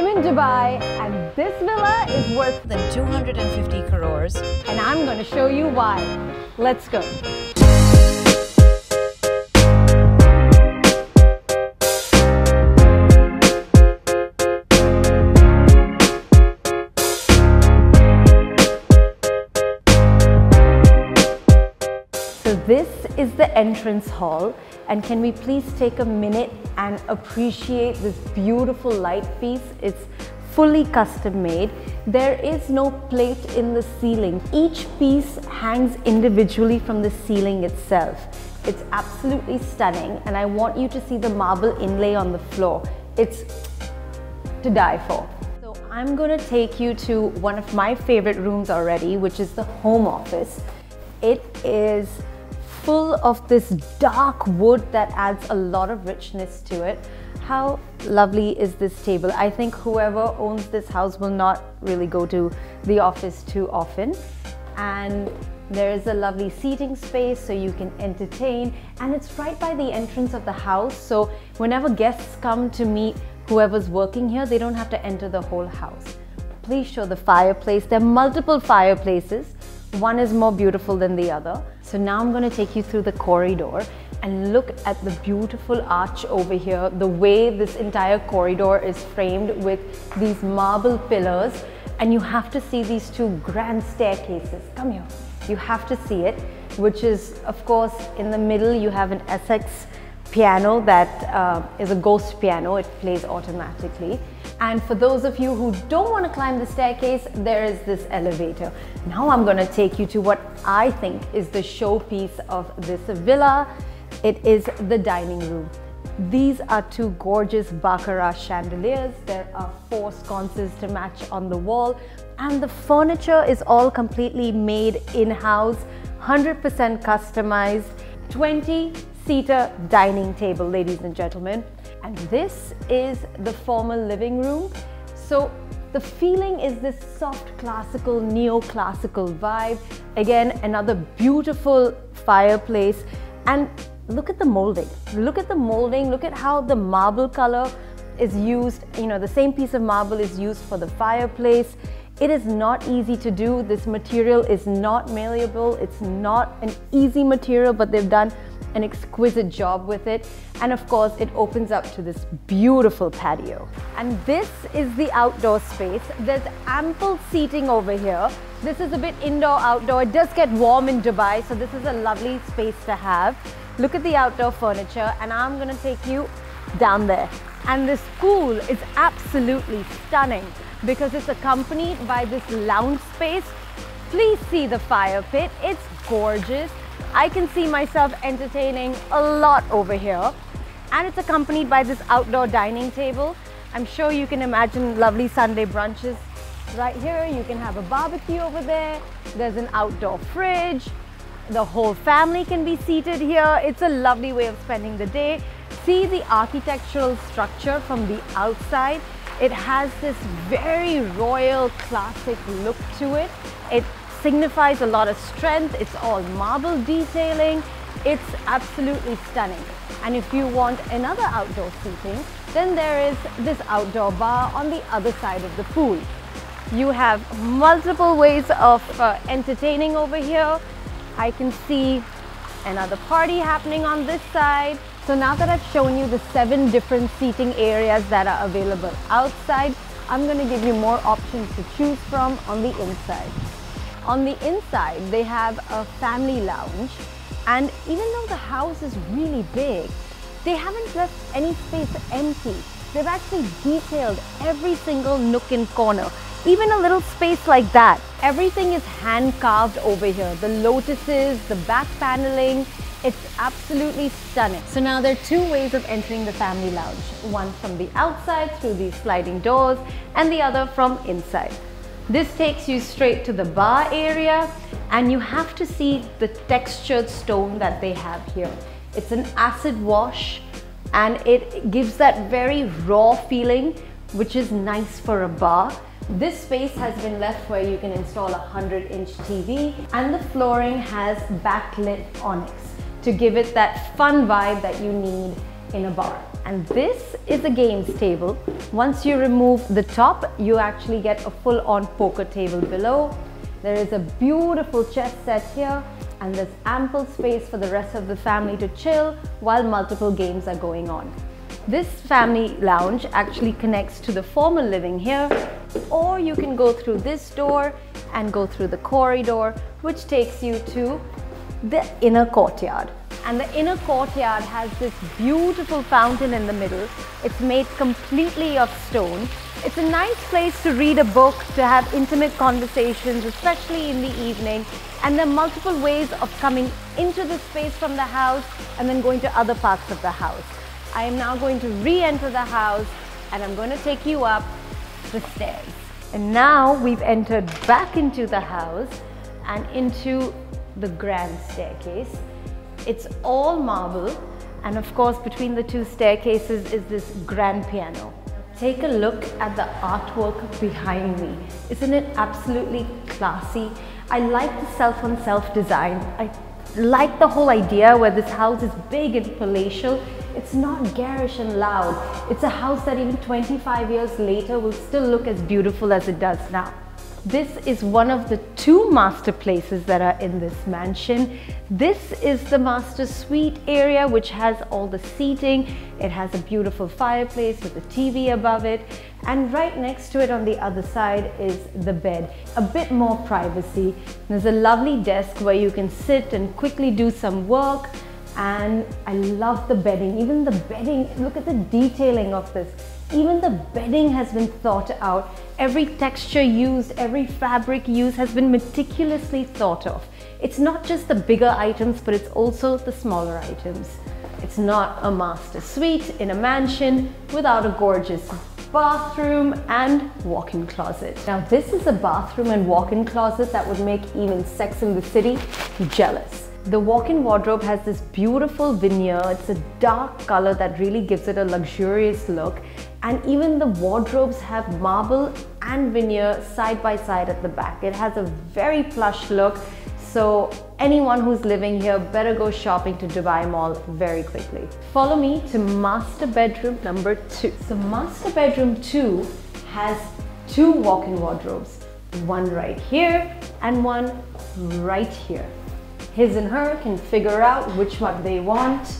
I'm in Dubai and this villa is worth than 250 crores. and I'm going to show you why. Let's go. So this is the entrance hall and can we please take a minute and appreciate this beautiful light piece. It's fully custom made. There is no plate in the ceiling. Each piece hangs individually from the ceiling itself. It's absolutely stunning and I want you to see the marble inlay on the floor. It's to die for. So I'm to take you to one of my favorite rooms already, which is the home office. It is full of this dark wood that adds a lot of richness to it. How lovely is this table? I think whoever owns this house will not really go to the office too often. And there is a lovely seating space so you can entertain and it's right by the entrance of the house. So whenever guests come to meet whoever's working here, they don't have to enter the whole house. Please show the fireplace. There are multiple fireplaces. One is more beautiful than the other. So now I'm going to take you through the corridor and look at the beautiful arch over here, the way this entire corridor is framed with these marble pillars. And you have to see these two grand staircases. Come here. You have to see it, which is, of course, in the middle you have an Essex piano that uh, is a ghost piano. It plays automatically. And for those of you who don't want to climb the staircase, there is this elevator. Now I'm going to take you to what I think is the showpiece of this villa. It is the dining room. These are two gorgeous Baccarat chandeliers. There are four sconces to match on the wall and the furniture is all completely made in-house, 100% customized, 20 seater dining table, ladies and gentlemen. And this is the formal living room. So the feeling is this soft classical, neoclassical vibe. Again, another beautiful fireplace. And look at the molding. Look at the molding. Look at how the marble color is used. You know, the same piece of marble is used for the fireplace. It is not easy to do. This material is not malleable. It's not an easy material, but they've done an exquisite job with it. And of course, it opens up to this beautiful patio. And this is the outdoor space. There's ample seating over here. This is a bit indoor outdoor. It does get warm in Dubai, so this is a lovely space to have. Look at the outdoor furniture and I'm gonna take you down there. And this pool is absolutely stunning because it's accompanied by this lounge space. Please see the fire pit. It's gorgeous. I can see myself entertaining a lot over here. And it's accompanied by this outdoor dining table. I'm sure you can imagine lovely Sunday brunches right here. You can have a barbecue over there. There's an outdoor fridge. The whole family can be seated here. It's a lovely way of spending the day. See the architectural structure from the outside. It has this very royal classic look to it. It signifies a lot of strength. It's all marble detailing. It's absolutely stunning. And if you want another outdoor seating, then there is this outdoor bar on the other side of the pool. You have multiple ways of uh, entertaining over here. I can see another party happening on this side. So now that I've shown you the seven different seating areas that are available outside, I'm going to give you more options to choose from on the inside. On the inside, they have a family lounge and even though the house is really big, they haven't left any space empty. They've actually detailed every single nook and corner. Even a little space like that. Everything is hand carved over here. The lotuses, the back paneling, it's absolutely stunning. So now there are two ways of entering the family lounge. One from the outside through these sliding doors and the other from inside. This takes you straight to the bar area and you have to see the textured stone that they have here. It's an acid wash and it gives that very raw feeling which is nice for a bar. This space has been left where you can install a 100 inch TV and the flooring has backlit onyx to give it that fun vibe that you need in a bar. And this is a games table. Once you remove the top, you actually get a full-on poker table below. There is a beautiful chess set here and there's ample space for the rest of the family to chill while multiple games are going on. This family lounge actually connects to the formal living here or you can go through this door and go through the corridor which takes you to the inner courtyard. And the inner courtyard has this beautiful fountain in the middle. It's made completely of stone. It's a nice place to read a book, to have intimate conversations, especially in the evening. And there are multiple ways of coming into the space from the house and then going to other parts of the house. I am now going to re-enter the house and I'm going to take you up the stairs. And now we've entered back into the house and into the grand staircase. It's all marble and of course between the two staircases is this grand piano. Take a look at the artwork behind me. Isn't it absolutely classy? I like the self-on-self design. I like the whole idea where this house is big and palatial. It's not garish and loud. It's a house that even 25 years later will still look as beautiful as it does now. This is one of the two master places that are in this mansion. This is the master suite area which has all the seating. It has a beautiful fireplace with a TV above it and right next to it on the other side is the bed. A bit more privacy. There's a lovely desk where you can sit and quickly do some work and I love the bedding. Even the bedding, look at the detailing of this. Even the bedding has been thought out. Every texture used, every fabric used has been meticulously thought of. It's not just the bigger items, but it's also the smaller items. It's not a master suite in a mansion without a gorgeous bathroom and walk-in closet. Now this is a bathroom and walk-in closet that would make even Sex in the City jealous. The walk-in wardrobe has this beautiful veneer. It's a dark color that really gives it a luxurious look. And even the wardrobes have marble and veneer side by side at the back. It has a very plush look. So anyone who's living here better go shopping to Dubai Mall very quickly. Follow me to master bedroom number two. So master bedroom two has two walk-in wardrobes. One right here and one right here his and her can figure out which one they want.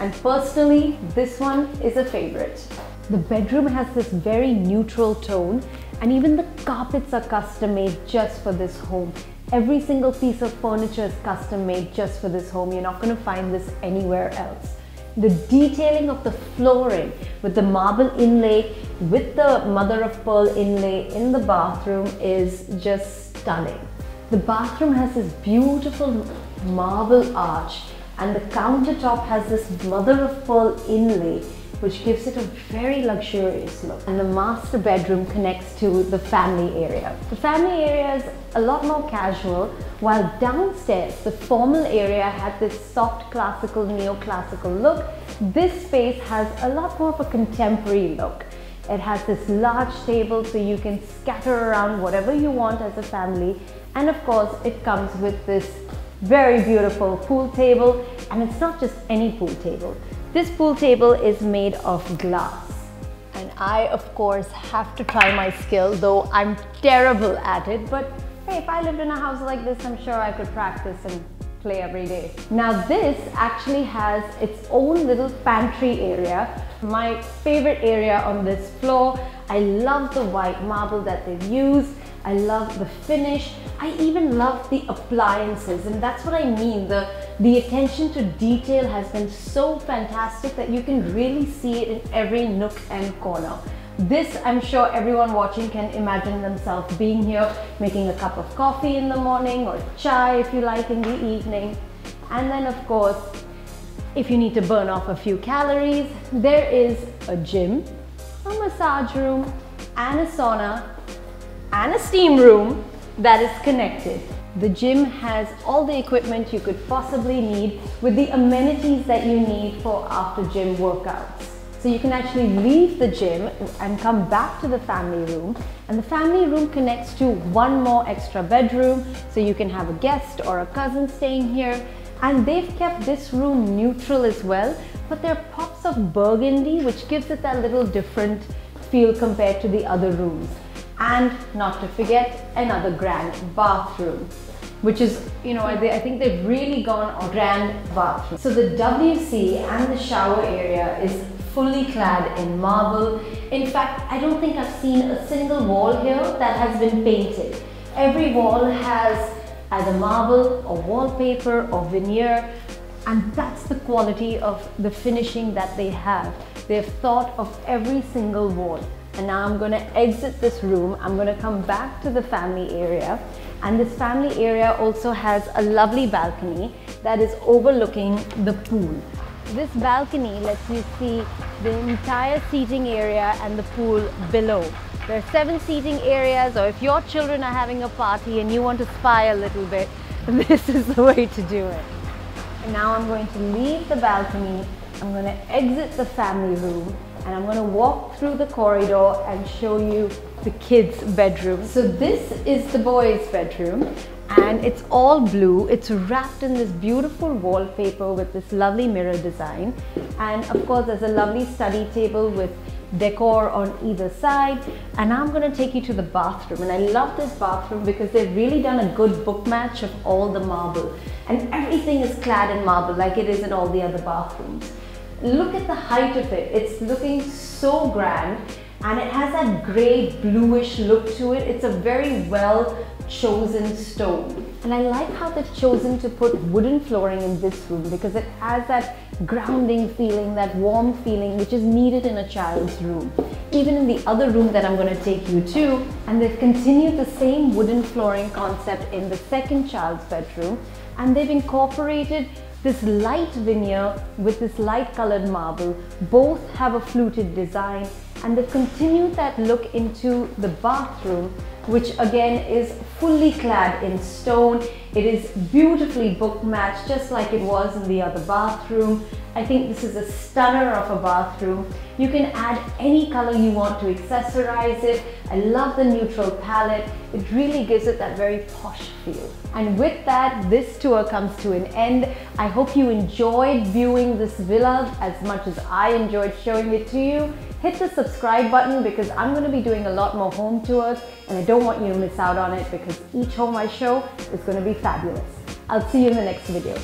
And personally, this one is a favorite. The bedroom has this very neutral tone and even the carpets are custom made just for this home. Every single piece of furniture is custom made just for this home. You're not gonna find this anywhere else. The detailing of the flooring with the marble inlay, with the mother of pearl inlay in the bathroom is just stunning. The bathroom has this beautiful marble arch and the countertop has this mother of pearl inlay which gives it a very luxurious look. And the master bedroom connects to the family area. The family area is a lot more casual, while downstairs, the formal area had this soft classical, neoclassical look. This space has a lot more of a contemporary look. It has this large table so you can scatter around whatever you want as a family and of course, it comes with this very beautiful pool table. And it's not just any pool table. This pool table is made of glass. And I, of course, have to try my skill, though I'm terrible at it. But hey, if I lived in a house like this, I'm sure I could practice and play every day. Now this actually has its own little pantry area. My favorite area on this floor. I love the white marble that they've used. I love the finish. I even love the appliances and that's what I mean. The, the attention to detail has been so fantastic that you can really see it in every nook and corner. This, I'm sure everyone watching can imagine themselves being here, making a cup of coffee in the morning or chai if you like in the evening. And then of course, if you need to burn off a few calories, there is a gym, a massage room, and a sauna and a steam room that is connected. The gym has all the equipment you could possibly need with the amenities that you need for after gym workouts. So you can actually leave the gym and come back to the family room and the family room connects to one more extra bedroom so you can have a guest or a cousin staying here and they've kept this room neutral as well but there are pops of burgundy, which gives it that little different feel compared to the other rooms. And not to forget, another grand bathroom which is, you know, I, think they've really gone on grand bathroom. So the WC and the shower area is fully clad in marble. In fact, I don't think I've seen a single wall here that has been painted. Every wall has either marble or wallpaper or veneer and that's the quality of the finishing that they have. They've thought of every single wall. And now I'm gonna exit this room. I'm gonna come back to the family area. And this family area also has a lovely balcony that is overlooking the pool. This balcony lets you see the entire seating area and the pool below. There are seven seating areas or if your children are having a party and you want to spy a little bit, this is the way to do it. And now I'm going to leave the balcony, I'm going to exit the family room and I'm going to walk through the corridor and show you the kids bedroom. So this is the boys bedroom and it's all blue. It's wrapped in this beautiful wallpaper with this lovely mirror design. And of course, there's a lovely study table with decor on either side. And I'm gonna take you to the bathroom. And I love this bathroom because they've really done a good book match of all the marble. And everything is clad in marble like it is in all the other bathrooms. Look at the height of it. It's looking so grand and it has that gray bluish look to it. It's a very well chosen stone. And I like how they've chosen to put wooden flooring in this room because it has that grounding feeling, that warm feeling which is needed in a child's room. Even in the other room that I'm going to take you to, and they've continued the same wooden flooring concept in the second child's bedroom and they've incorporated this light veneer with this light colored marble both have a fluted design and they've continued that look into the bathroom which again is fully clad in stone. It is beautifully book matched just like it was in the other bathroom. I think this is a stunner of a bathroom. You can add any color you want to accessorize it. I love the neutral palette. It really gives it that very posh feel. And with that, this tour comes to an end. I hope you enjoyed viewing this villa as much as I enjoyed showing it to you hit the subscribe button because I'm going to be doing a lot more home tours and I don't want you to miss out on it because each home I show is going to be fabulous. I'll see you in the next video.